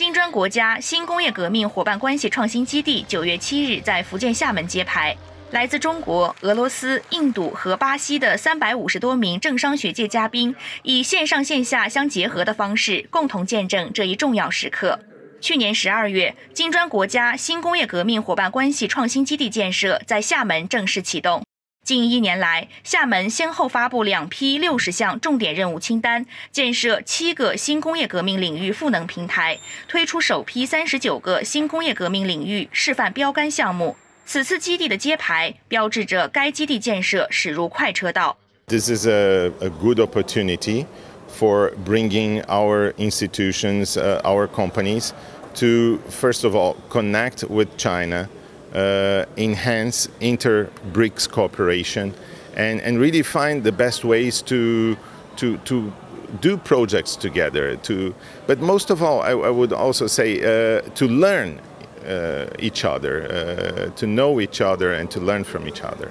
金砖国家新工业革命伙伴关系创新基地九月七日在福建厦门揭牌，来自中国、俄罗斯、印度和巴西的三百五十多名政商学界嘉宾，以线上线下相结合的方式，共同见证这一重要时刻。去年十二月，金砖国家新工业革命伙伴关系创新基地建设在厦门正式启动。近一年来，厦门先后发布两批六十项重点任务清单，建设七个新工业革命领域赋能平台，推出首批三十九个新工业革命领域示范标杆项目。此次基地的揭牌，标志着该基地建设驶入快车道。This is a, a good opportunity for bringing our institutions, uh, our companies, to first of all connect with China. uh, enhance inter-BRICS cooperation and, and really find the best ways to, to, to do projects together. To, but most of all, I, I would also say uh, to learn uh, each other, uh, to know each other and to learn from each other.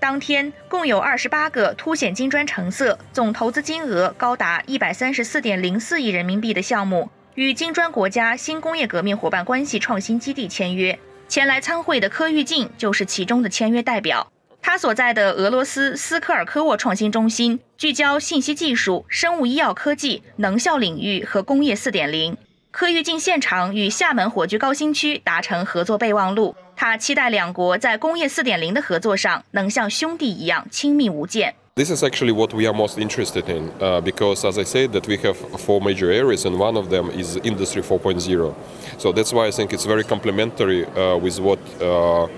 当天共有二十八个凸显金砖成色、总投资金额高达一百三十四点零四亿人民币的项目，与金砖国家新工业革命伙伴关系创新基地签约。 前来参会的柯玉静就是其中的签约代表。他所在的俄罗斯斯科尔科沃创新中心聚焦信息技术、生物医药科技、能效领域和工业4.0。柯玉静现场与厦门火炬高新区达成合作备忘录。他期待两国在工业4.0的合作上能像兄弟一样亲密无间。This is actually what we are most interested in uh, because, as I said, that we have four major areas, and one of them is Industry 4.0. So that's why I think it's very complementary uh, with what uh,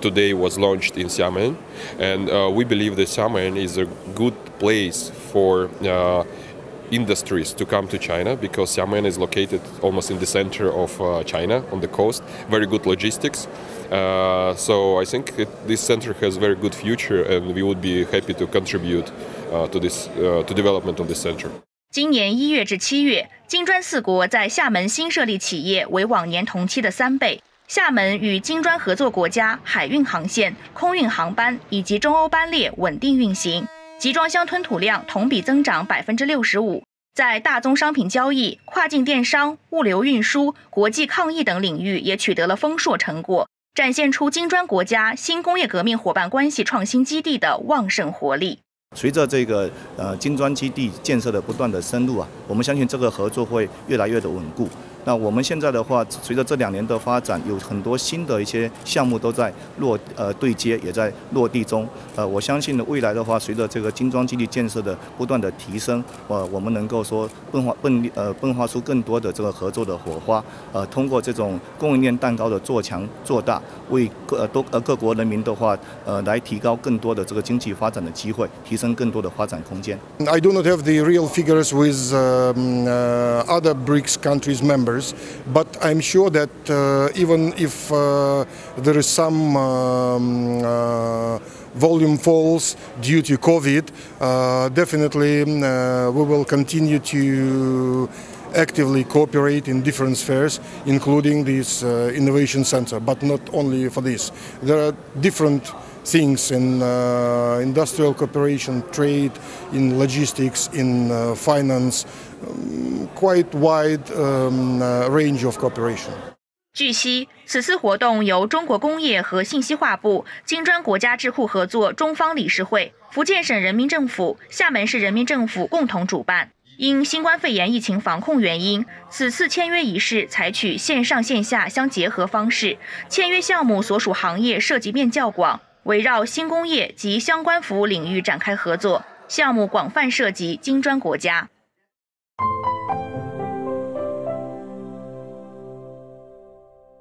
today was launched in Xiamen, and uh, we believe that Xiamen is a good place for uh, industries to come to China because Xiamen is located almost in the center of uh, China on the coast. Very good logistics. Uh, so I think it, this center has very good future, and we would be happy to contribute uh, to this uh, to development of this center. 今年一月至七月，金砖四国在厦门新设立企业为往年同期的三倍。厦门与金砖合作国家海运航线、空运航班以及中欧班列稳定运行。 集装箱吞吐量同比增长百分之六十五，在大宗商品交易、跨境电商、物流运输、国际抗疫等领域也取得了丰硕成果，展现出金砖国家新工业革命伙伴关系创新基地的旺盛活力。随着这个呃金砖基地建设的不断的深入啊，我们相信这个合作会越来越的稳固。那我们现在的话，随着这两年的发展，有很多新的一些项目都在落呃对接，也在落地中。呃，我相信呢，未来的话，随着这个金砖基地建设的不断的提升，呃，我们能够说迸发迸呃迸发出更多的这个合作的火花。呃，通过这种供应链蛋糕的做强做大，为各多呃各国人民的话，呃，来提高更多的这个经济发展的机会，提升更多的发展空间。I do not have the real figures with other BRICS countries members. But I'm sure that uh, even if uh, there is some um, uh, volume falls due to COVID, definitely we will continue to actively cooperate in different spheres, including this uh, innovation center, but not only for this. There are different things in uh, industrial cooperation, trade, in logistics, in uh, finance, um, quite wide um, uh, range of cooperation. 据悉，此次活动由中国工业和信息化部、金砖国家智库合作中方理事会、福建省人民政府、厦门市人民政府共同主办。因新冠肺炎疫情防控原因，此次签约仪式采取线上线下相结合方式，签约项目所属行业涉及面较广。围绕新工业及相关服务领域展开合作，项目广泛涉及金砖国家。